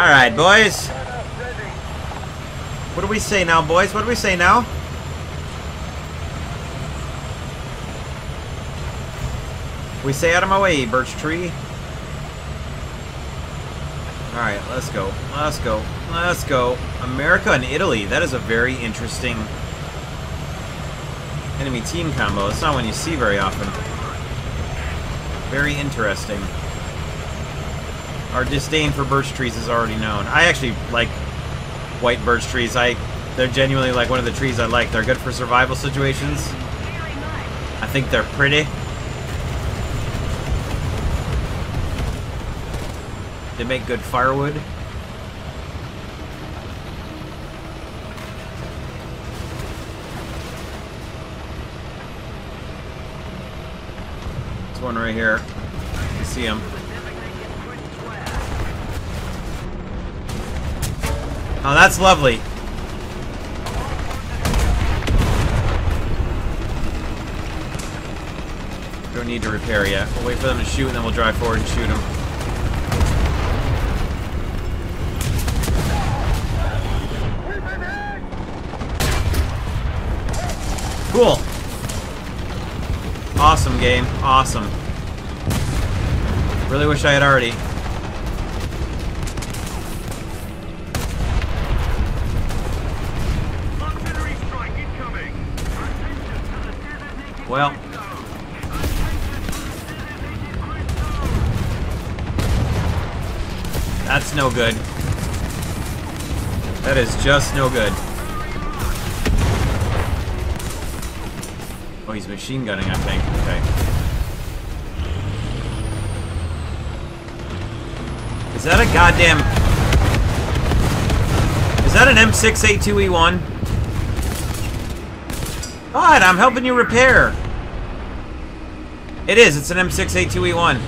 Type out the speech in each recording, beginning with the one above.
right, boys. What do we say now, boys? What do we say now? We say out of my way, birch tree. Alright, let's go. Let's go. Let's go. America and Italy. That is a very interesting enemy team combo. It's not one you see very often. Very interesting. Our disdain for birch trees is already known. I actually like white birch trees. I they're genuinely like one of the trees I like. They're good for survival situations. I think they're pretty. They make good firewood. This one right here. You see him. Oh, that's lovely. Don't need to repair yet. We'll wait for them to shoot, and then we'll drive forward and shoot them. Cool. Awesome game. Awesome. Really wish I had already. No good. That is just no good. Oh, he's machine gunning, I think. Okay. Is that a goddamn... Is that an M6A2E1? God, I'm helping you repair. It is. It's an M6A2E1.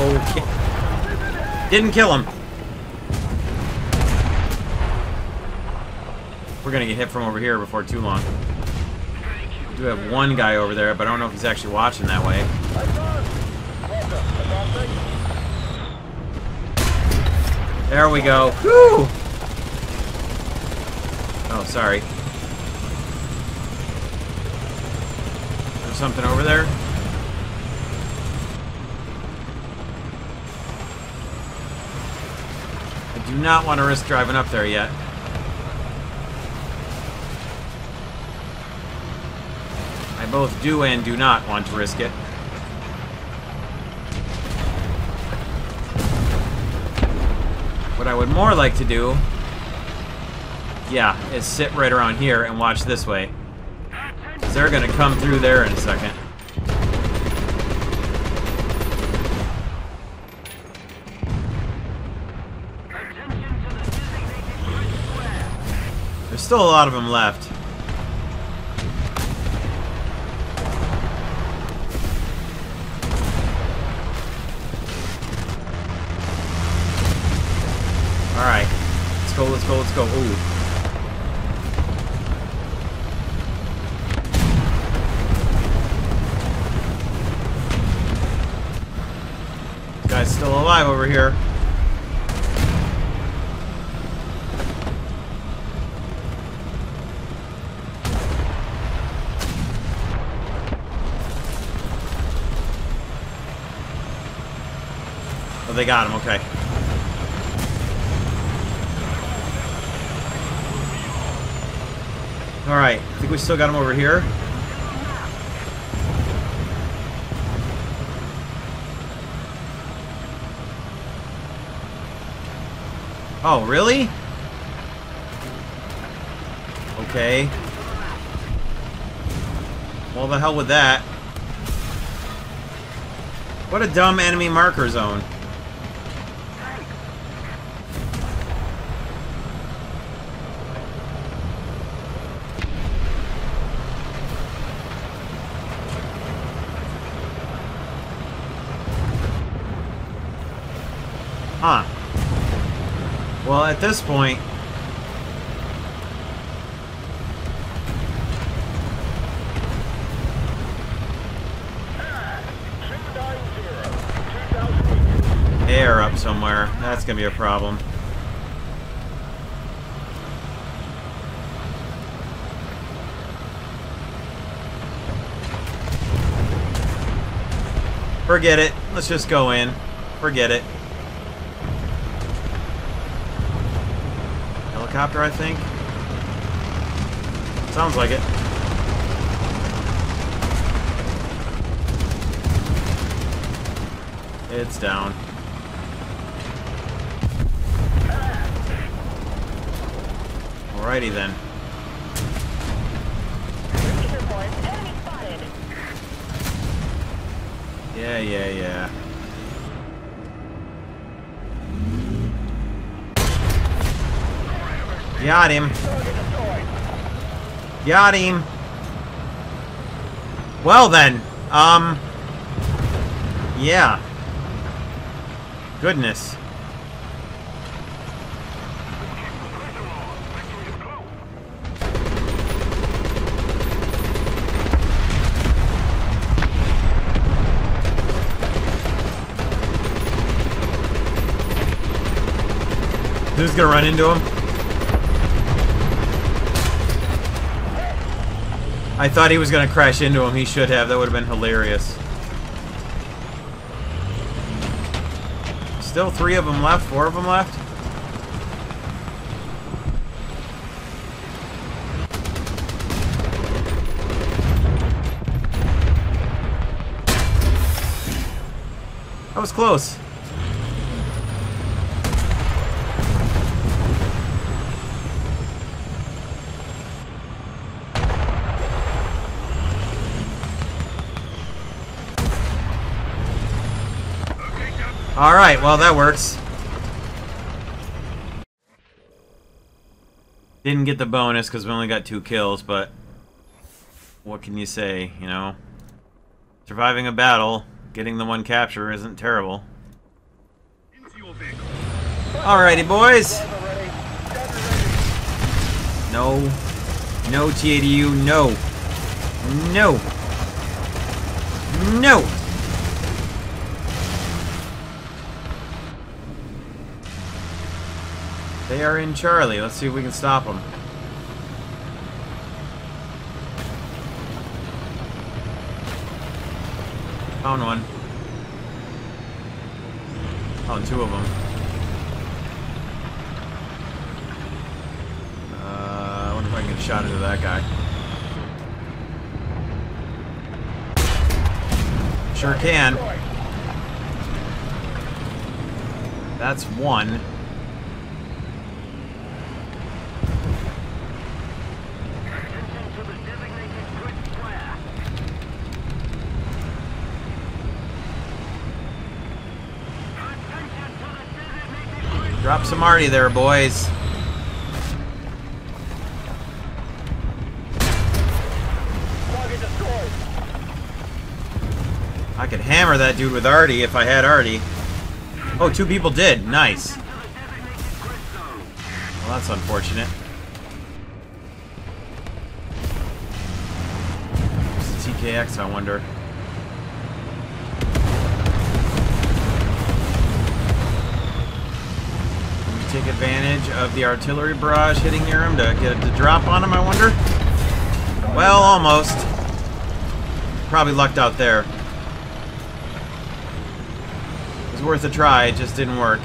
Okay. Didn't kill him. We're gonna get hit from over here before too long. We do have one guy over there, but I don't know if he's actually watching that way. There we go. Woo! Oh, sorry. There's something over there. Do not want to risk driving up there yet. I both do and do not want to risk it. What I would more like to do, yeah, is sit right around here and watch this way. They're going to come through there in a second. There's still a lot of them left. Alright. Let's go, let's go, let's go. Ooh. Guy's still alive over here. Oh, they got him, okay. Alright, I think we still got him over here. Oh, really? Okay. Well, the hell with that. What a dumb enemy marker zone. Huh. Well, at this point... air up somewhere. That's gonna be a problem. Forget it. Let's just go in. Forget it. Helicopter, I think? Sounds like it. It's down. Alrighty then. Yeah, yeah, yeah. Got him. Got him. Well then, um, yeah. Goodness. Who's gonna run into him? I thought he was gonna crash into him. He should have. That would have been hilarious. Still three of them left, four of them left. That was close. Alright, well that works. Didn't get the bonus because we only got two kills, but what can you say, you know? Surviving a battle, getting the one capture isn't terrible. Alrighty, boys. No. No, TADU, no. No. No. They are in Charlie. Let's see if we can stop them. Found one. Found two of them. Uh, I wonder if I can get a shot into that guy. Sure can. That's one. Drop some arty there, boys. I could hammer that dude with arty if I had arty. Oh, two people did. Nice. Well, that's unfortunate. TKX, I wonder. Take advantage of the artillery barrage hitting near him to get the drop on him, I wonder? Well, almost. Probably lucked out there. It was worth a try, it just didn't work.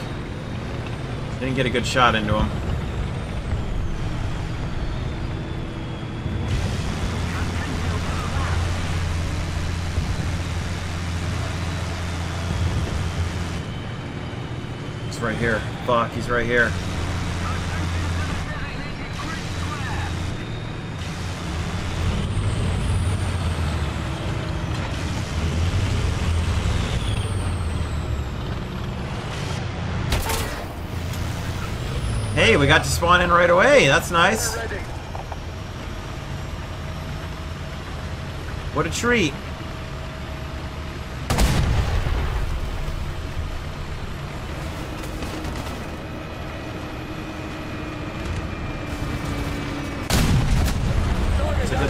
Didn't get a good shot into him. Right here. Fuck, he's right here. Hey, we got to spawn in right away. That's nice. What a treat.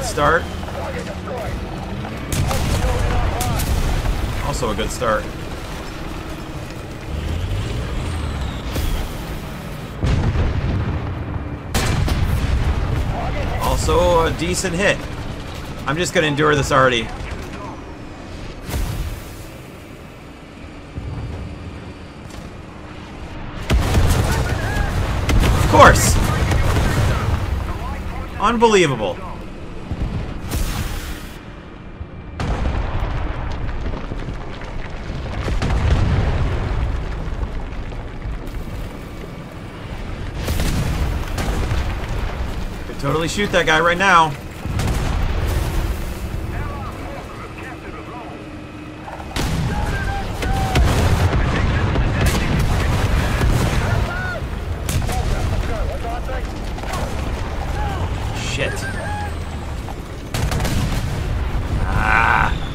start. Also a good start. Also a decent hit. I'm just gonna endure this already. Of course! Unbelievable. Totally shoot that guy right now. Shit. Ah.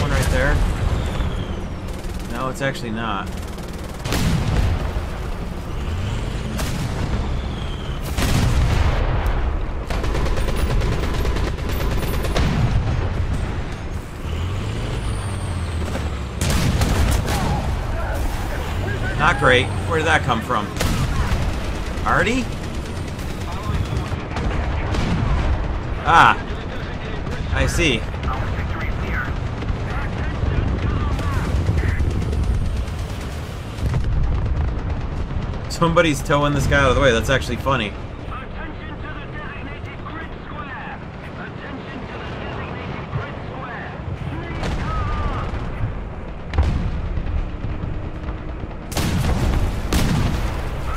One right there. No, it's actually not. Not great. Where did that come from? Arty? Ah. I see. Somebody's towing this guy out of the way. That's actually funny. Attention to the designated grid square! Attention to the designated grid square!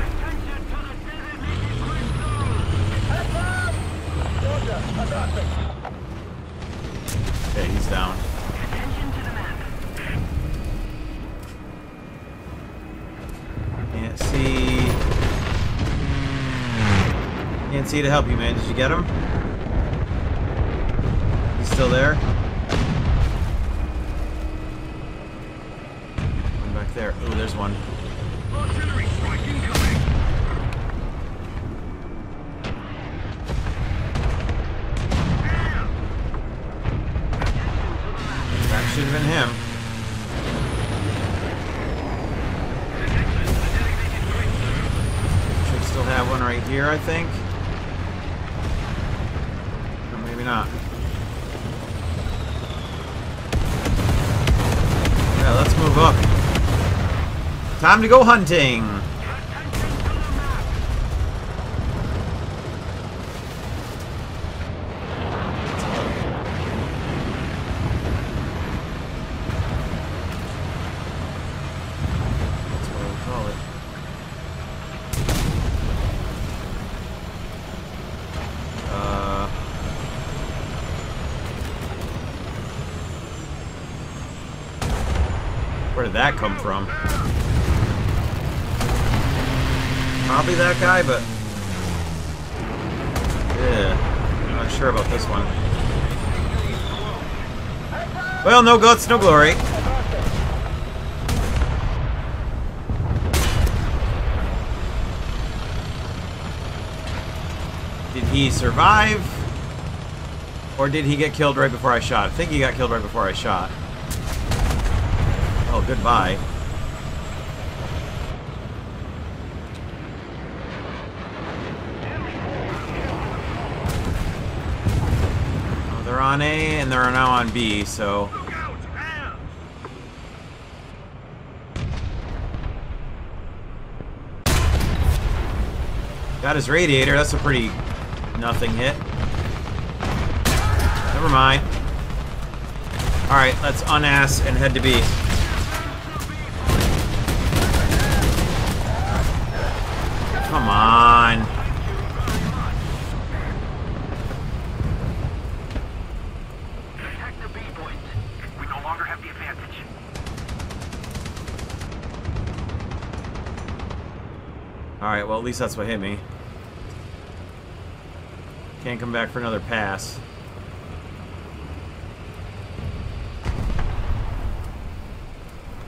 Attention to the designated grid zone! Okay, he's down. Attention to the map. Can't see. Can't see to help you, man. Did you get him? He's still there? One back there. Ooh, there's one. Artillery strike incoming! That should have been him. Should still have one right here, I think. Or maybe not. Yeah, let's move up. Time to go hunting. That's what I would call it. Uh, where did that come from? Probably that guy, but yeah, I'm not sure about this one. Well, no guts, no glory. Did he survive? Or did he get killed right before I shot? I think he got killed right before I shot. Goodbye. They're on A and they're now on B, so... Got his radiator. That's a pretty nothing hit. Never mind. Alright, let's unass and head to B. Alright, well at least that's what hit me. Can't come back for another pass.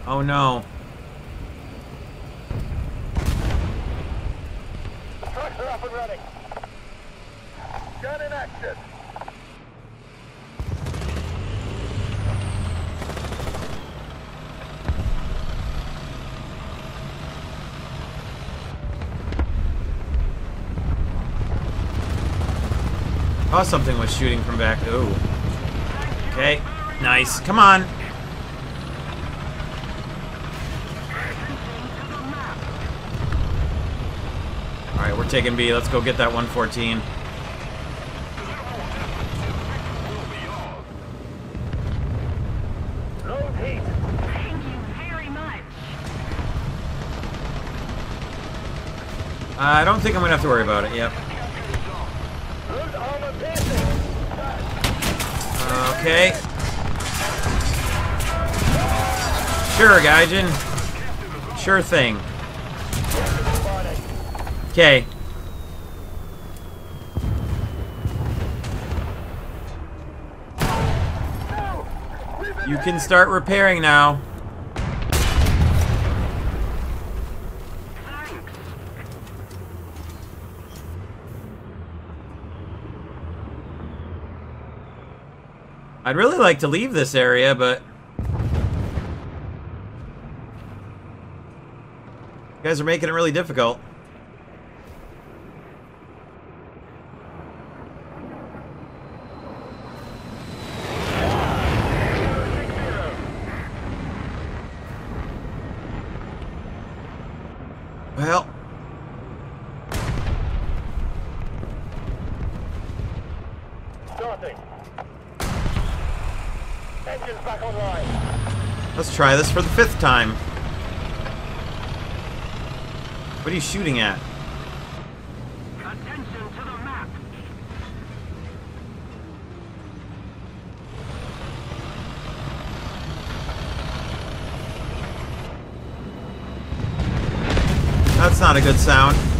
Oh no. Trucks are up and running. Gun in action. Oh, something was shooting from back. Ooh. Okay. Nice. Come on. Alright, we're taking B. Let's go get that 114. Load heat. Thank you very much. I don't think I'm gonna have to worry about it. Yep. Okay. Sure, Gaijin. Sure thing. Okay. You can start repairing now. I'd really like to leave this area, but... You guys are making it really difficult. Well, Starting. Engines back online. Let's try this for the fifth time. What are you shooting at? Attention to the map. That's not a good sound.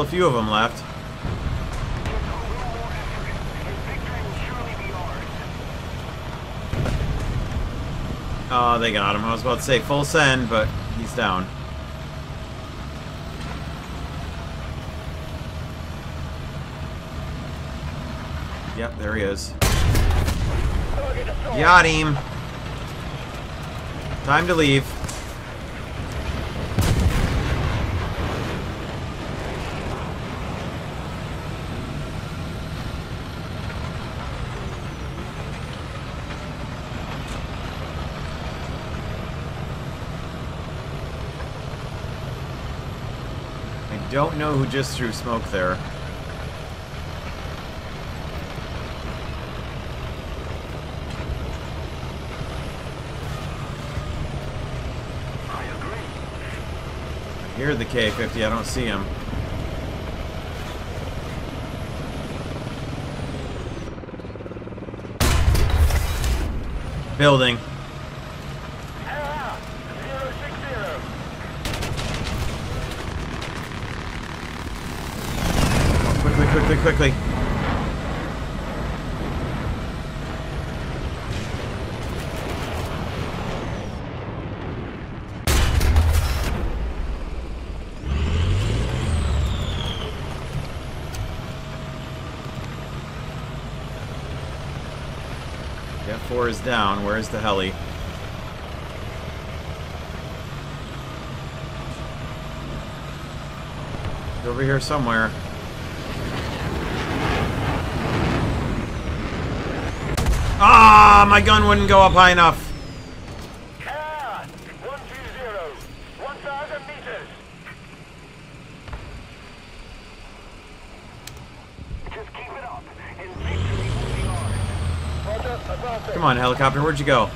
A few of them left. Oh, they got him. I was about to say full send, but he's down. Yep, there he is. Got him. Time to leave. Don't know who just threw smoke there. I agree. Here's the K-50. I don't see him. Building. Error. Zero six zero. Quickly, quickly, quickly. Jet 4 is down. Where's the heli? It's over here somewhere. Ah, my gun wouldn't go up high enough. Come on, helicopter, where'd you go?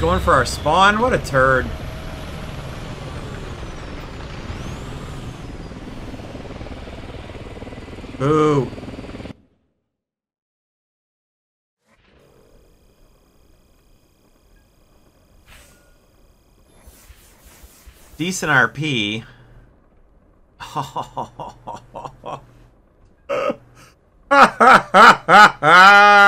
Going for our spawn? What a turd. Boo. Decent RP.